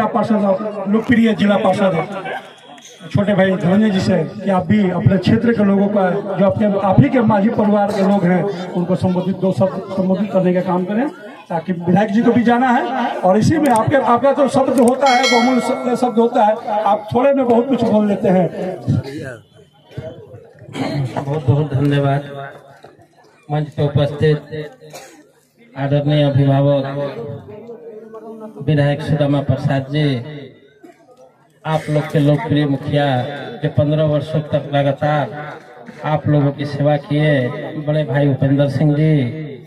जिला पार्षद लोकप्रिय जिला पार्षद। छोटे भाई धनंजय जी से कि आप भी अपने क्षेत्र के लोगों का, जो अपने, आप ही के माझी परिवार के लोग हैं, उनको संबोधित, दो शब्द संबोधित करने का काम करें, ताकि विधायक जी को भी जाना है। और इसी में आपके, आपका जो शब्द होता है, बहुमूल्य शब्द होता है, आप थोड़े में बहुत कुछ बोल लेते हैं। बहुत बहुत धन्यवाद। मंच पे उपस्थित आदरणीय अभिभावक विधायक सुदामा प्रसाद जी, आप लोग के लोकप्रिय मुखिया जो पंद्रह वर्षों तक लगातार आप लोगों की सेवा किए, बड़े भाई उपेंद्र सिंह जी,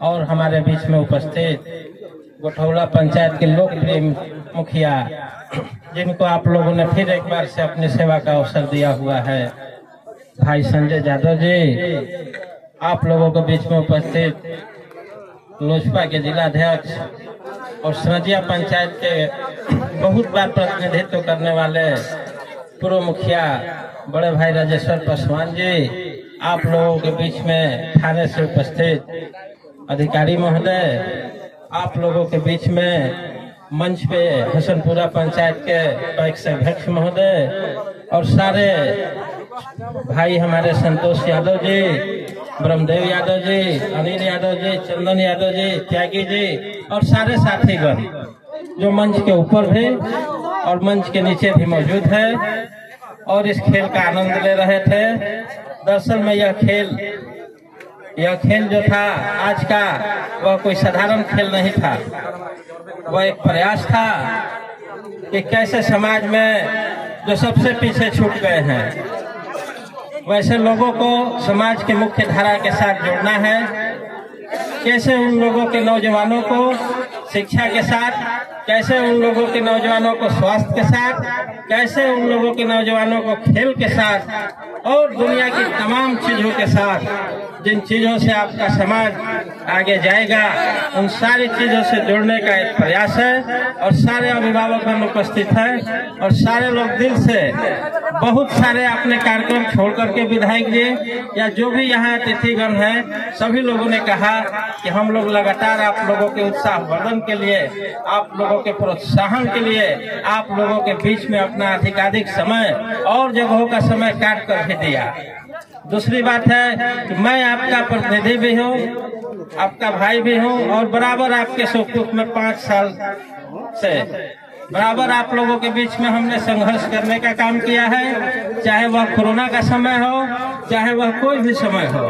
और हमारे बीच में उपस्थित गोठौला पंचायत के लोकप्रिय मुखिया, जिनको आप लोगों ने फिर एक बार से अपनी सेवा का अवसर दिया हुआ है, भाई संजय यादव जी, आप लोगों के बीच में उपस्थित लोजपा के जिलाध्यक्ष और सरजिया पंचायत के बहुत बार प्रतिनिधित्व करने वाले पूर्व मुखिया बड़े भाई राजेश्वर पासवान जी, आप लोगों के बीच में थाने से उपस्थित अधिकारी महोदय, आप लोगों के बीच में मंच पे हसनपुरा पंचायत के पैक्स अध्यक्ष महोदय और सारे भाई हमारे संतोष यादव जी, ब्रह्मदेव यादव जी, अनिल यादव जी, चंदन यादव जी, त्यागी जी और सारे साथीगण जो मंच के ऊपर भी और मंच के नीचे भी मौजूद है और इस खेल का आनंद ले रहे थे। दरअसल में यह खेल यह खेल जो था, आज का वह कोई साधारण खेल नहीं था। वह एक प्रयास था कि कैसे समाज में जो सबसे पीछे छूट गए हैं वैसे लोगों को समाज के मुख्य धारा के साथ जोड़ना है। कैसे उन लोगों के नौजवानों को शिक्षा के साथ, कैसे उन लोगों के नौजवानों को स्वास्थ्य के साथ, कैसे उन लोगों के नौजवानों को खेल के साथ और दुनिया की तमाम चीज़ों के साथ। जिन चीज़ों से आपका समाज आगे जाएगा, उन सारी चीज़ों से जोड़ने का एक प्रयास है और सारे अभिभावक हम उपस्थित हैं और सारे लोग दिल से बहुत सारे अपने कार्यक्रम छोड़ करके विधायक जी या जो भी यहाँ अतिथिगण है, सभी लोगों ने कहा कि हम लोग लगातार आप लोगों के उत्साह वर्धन के लिए, आप लोगों के प्रोत्साहन के लिए, आप लोगों के बीच में अपना अधिकाधिक समय और जगहों का समय काट कर भी दिया। दूसरी बात है कि मैं आपका प्रतिनिधि भी हूँ, आपका भाई भी हूँ और बराबर आपके सुख दुख में पाँच साल से। बराबर आप लोगों के बीच में हमने संघर्ष करने का काम किया है, चाहे वह कोरोना का समय हो, चाहे वह कोई भी समय हो।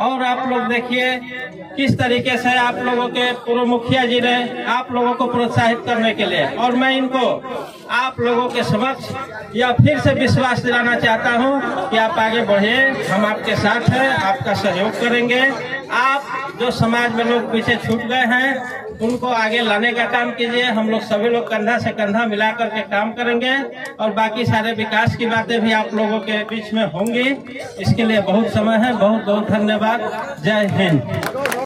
और आप लोग देखिए, किस तरीके से आप लोगों के पूर्व मुखिया जी ने आप लोगों को प्रोत्साहित करने के लिए। और मैं इनको आप लोगों के समक्ष या फिर से विश्वास दिलाना चाहता हूँ कि आप आगे बढ़िए हम आपके साथ हैं, आपका सहयोग करेंगे। आप जो समाज में लोग पीछे छूट गए हैं, उनको आगे लाने का काम कीजिए। हम लोग सभी लोग कंधा से कंधा मिला करके काम करेंगे और बाकी सारे विकास की बातें भी आप लोगों के बीच में होंगी। इसके लिए बहुत समय है। बहुत बहुत धन्यवाद। जय हिंद।